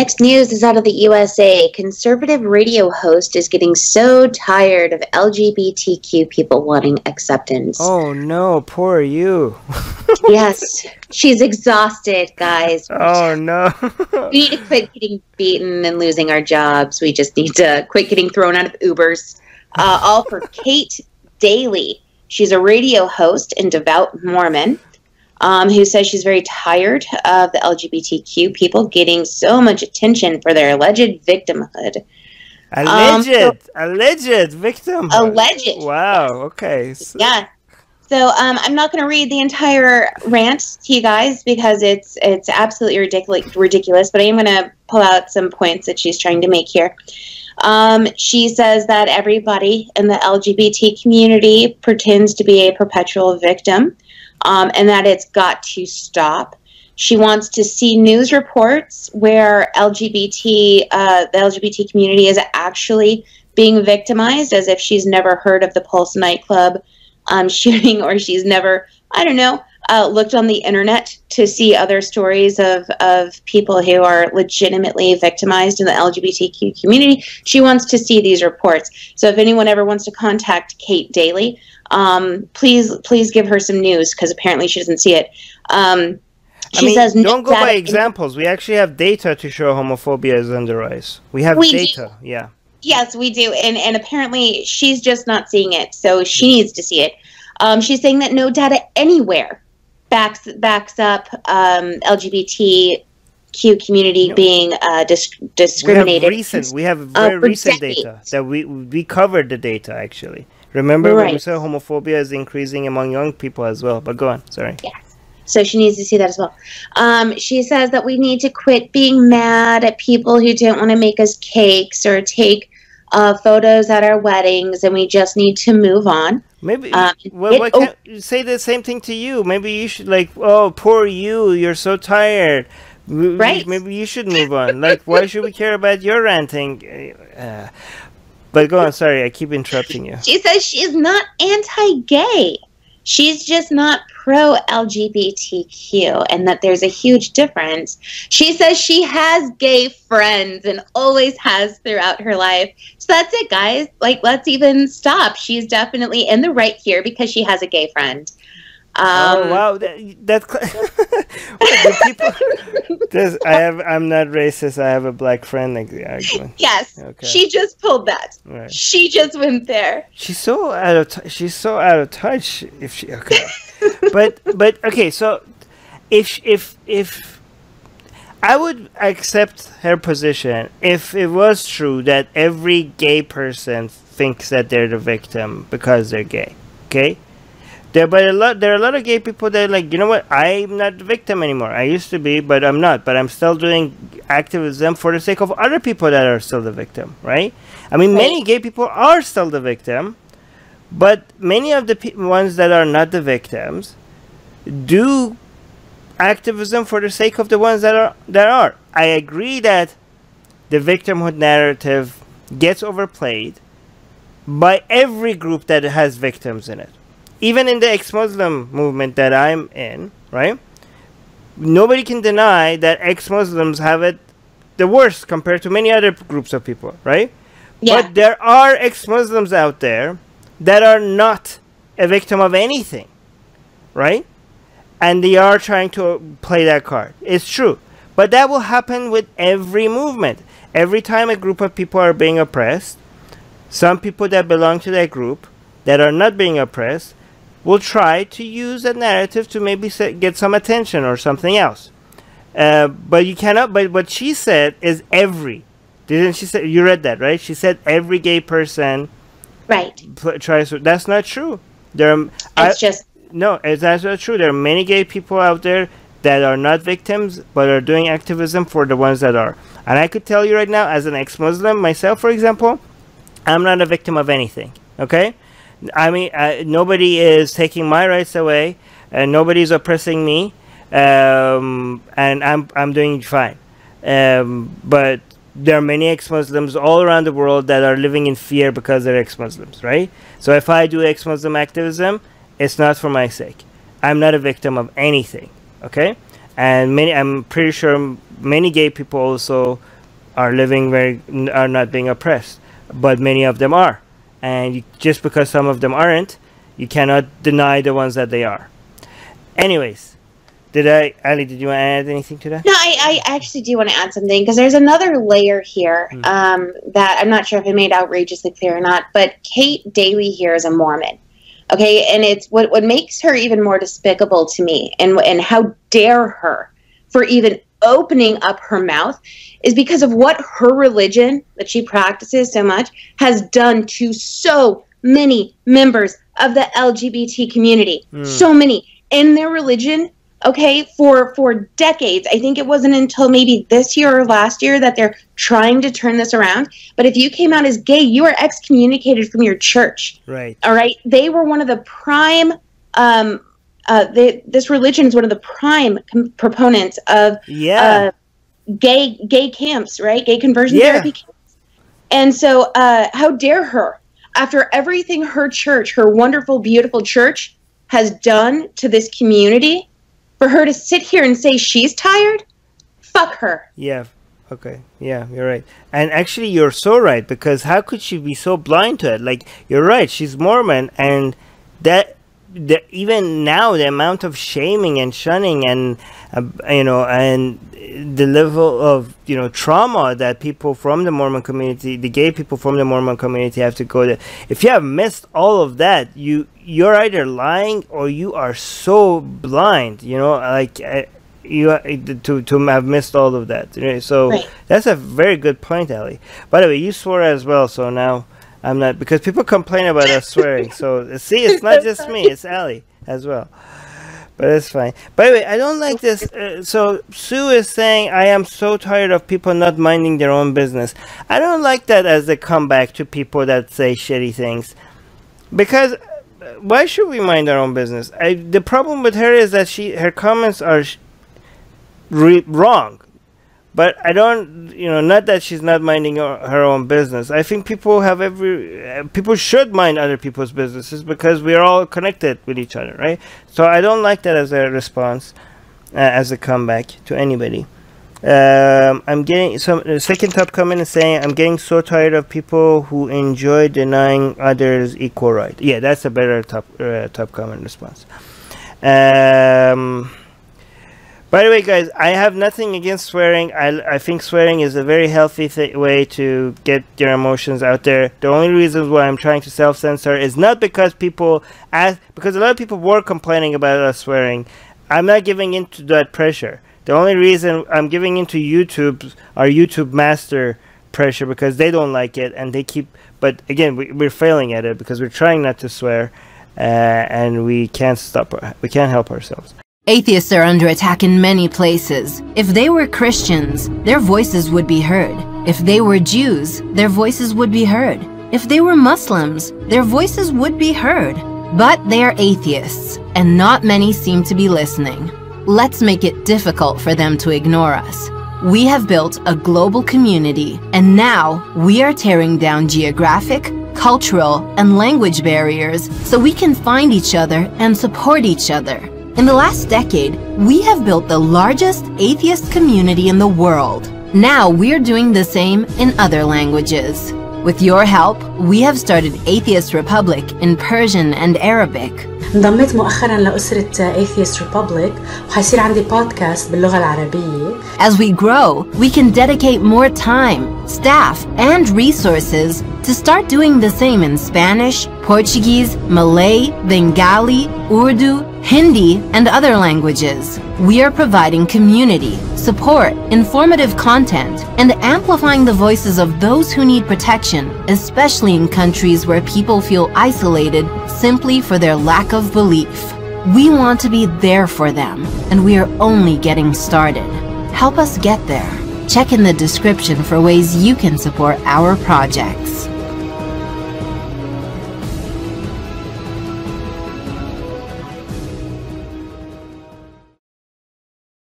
Next news is out of the USA. Conservative radio host is getting so tired of LGBTQ people wanting acceptance. Oh no, poor you. yes, she's exhausted, guys. Oh no. we need to quit getting beaten and losing our jobs. We just need to quit getting thrown out of Ubers. Uh, all for Kate Dalley. She's a radio host and devout Mormon um, who says she's very tired of the LGBTQ people getting so much attention for their alleged victimhood. Alleged, um, so, alleged victim. Alleged. Wow. Okay. So. Yeah. So um, I'm not going to read the entire rant to you guys because it's it's absolutely ridiculous. Ridiculous. But I am going to pull out some points that she's trying to make here. Um, she says that everybody in the LGBT community pretends to be a perpetual victim um, and that it's got to stop. She wants to see news reports where LGBT, uh, the LGBT community is actually being victimized as if she's never heard of the Pulse nightclub um, shooting or she's never, I don't know, uh, looked on the internet to see other stories of, of people who are legitimately victimized in the LGBTQ community. She wants to see these reports. So if anyone ever wants to contact Kate Dalley, um, please please give her some news because apparently she doesn't see it. Um, she I mean, says don't go by examples. We actually have data to show homophobia is on the rise. We have we data, do. yeah. Yes, we do, and and apparently she's just not seeing it, so she needs to see it. Um, she's saying that no data anywhere backs backs up um, LGBTQ community no. being uh, dis- discriminated. We have recent, we have very uh, recent decades. data that we we covered the data actually. Remember right. when we said homophobia is increasing among young people as well. But go on, sorry. Yes. So she needs to see that as well. Um, she says that we need to quit being mad at people who don't want to make us cakes or take uh, photos at our weddings, and we just need to move on. Maybe um, well, why can't you say the same thing to you? Maybe you should like, oh, poor you, you're so tired. Right. Maybe you should move on. like, why should we care about your ranting? Uh, but go on, sorry, I keep interrupting you. She says she's not anti gay. She's just not pro LGBTQ and that there's a huge difference. She says she has gay friends and always has throughout her life. So that's it, guys. Like, let's even stop. She's definitely in the right here because she has a gay friend. Oh, um, oh wow, that, that people. I have. I'm not racist. I have a black friend. Like the argument. Yes, okay. she just pulled that. Right. She just went there. She's so out of. T- she's so out of touch. If she okay, but but okay. So if if if I would accept her position if it was true that every gay person thinks that they're the victim because they're gay. Okay there, but a lot there are a lot of gay people that are like, you know what? I'm not the victim anymore. I used to be, but I'm not. But I'm still doing activism for the sake of other people that are still the victim, right? I mean, many gay people are still the victim, but many of the ones that are not the victims do activism for the sake of the ones that are that are. I agree that the victimhood narrative gets overplayed by every group that has victims in it even in the ex-Muslim movement that I'm in, right? Nobody can deny that ex-Muslims have it the worst compared to many other groups of people, right? Yeah. But there are ex-Muslims out there that are not a victim of anything, right? And they are trying to play that card. It's true. But that will happen with every movement. Every time a group of people are being oppressed, some people that belong to that group that are not being oppressed will try to use a narrative to maybe get some attention or something else. Uh, but you cannot. But what she said is every. Didn't she say you read that right? She said every gay person. Right. tries. To, that's not true. There. Are, it's I, just. No, it's that's not true. There are many gay people out there that are not victims but are doing activism for the ones that are. And I could tell you right now, as an ex-Muslim myself, for example, I'm not a victim of anything. Okay. I mean, uh, nobody is taking my rights away, and nobody's oppressing me, um, and I'm I'm doing fine. Um, but there are many ex-Muslims all around the world that are living in fear because they're ex-Muslims, right? So if I do ex-Muslim activism, it's not for my sake. I'm not a victim of anything, okay? and many I'm pretty sure many gay people also are living very are not being oppressed, but many of them are, and you, just because some of them aren't, you cannot deny the ones that they are. Anyways, did I, Allie? Did you want to add anything to that? No, I, I actually do want to add something because there's another layer here mm. um, that I'm not sure if I made outrageously clear or not. But Kate Dalley here is a Mormon, okay, and it's what what makes her even more despicable to me, and and how dare her for even opening up her mouth is because of what her religion that she practices so much has done to so many members of the LGBT community. Mm. So many. In their religion okay for for decades. I think it wasn't until maybe this year or last year that they're trying to turn this around. But if you came out as gay you are excommunicated from your church. Right. All right? They were one of the prime um uh they, this religion is one of the prime com- proponents of yeah uh, gay gay camps right gay conversion yeah. therapy camps and so uh how dare her after everything her church her wonderful beautiful church has done to this community for her to sit here and say she's tired, fuck her. Yeah. Okay. Yeah, you're right. And actually, you're so right because how could she be so blind to it? Like, you're right. She's Mormon, and that the, even now the amount of shaming and shunning and uh, you know and the level of you know trauma that people from the Mormon community, the gay people from the Mormon community, have to go to. If you have missed all of that, you you're either lying or you are so blind. You know, like. Uh, you uh, to to have missed all of that. So right. that's a very good point, Allie. By the way, you swore as well, so now I'm not because people complain about us swearing. So see, it's not just me; it's Allie as well but it's fine. By the way, I don't like this. Uh, so Sue is saying, "I am so tired of people not minding their own business." I don't like that as a comeback to people that say shitty things, because uh, why should we mind our own business? I, the problem with her is that she her comments are re- wrong. But I don't, you know, not that she's not minding her own business. I think people have every, uh, people should mind other people's businesses because we're all connected with each other, right? So I don't like that as a response, uh, as a comeback to anybody. Um, I'm getting some the second top comment is saying I'm getting so tired of people who enjoy denying others equal right. Yeah, that's a better top uh, top comment response. Um, by the way, guys, I have nothing against swearing. I, I think swearing is a very healthy th- way to get your emotions out there. The only reason why I'm trying to self censor is not because people ask, because a lot of people were complaining about us swearing. I'm not giving into that pressure. The only reason I'm giving into YouTube, our YouTube master pressure, because they don't like it and they keep. But again, we, we're failing at it because we're trying not to swear, uh, and we can't stop. We can't help ourselves. Atheists are under attack in many places. If they were Christians, their voices would be heard. If they were Jews, their voices would be heard. If they were Muslims, their voices would be heard. But they are atheists, and not many seem to be listening. Let's make it difficult for them to ignore us. We have built a global community, and now we are tearing down geographic, cultural, and language barriers so we can find each other and support each other. In the last decade, we have built the largest atheist community in the world. Now we're doing the same in other languages. With your help, we have started Atheist Republic in Persian and Arabic. انضميت مؤخرا لأسرة Atheist Republic وحيصير عندي بودكاست باللغة العربية. As we grow, we can dedicate more time, staff, and resources to start doing the same in Spanish, Portuguese, Malay, Bengali, Urdu, Hindi, and other languages. We are providing community, support, informative content, and amplifying the voices of those who need protection, especially in countries where people feel isolated simply for their lack of belief. We want to be there for them, and we are only getting started. Help us get there. Check in the description for ways you can support our projects.